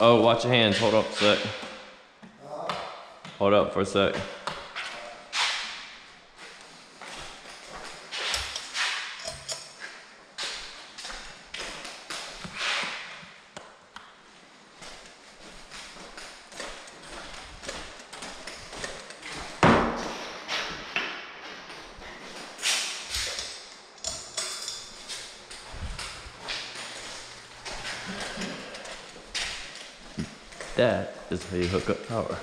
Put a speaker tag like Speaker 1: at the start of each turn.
Speaker 1: Oh, watch your hands. Hold up a sec. Hold up for a sec. That is how you hook up power.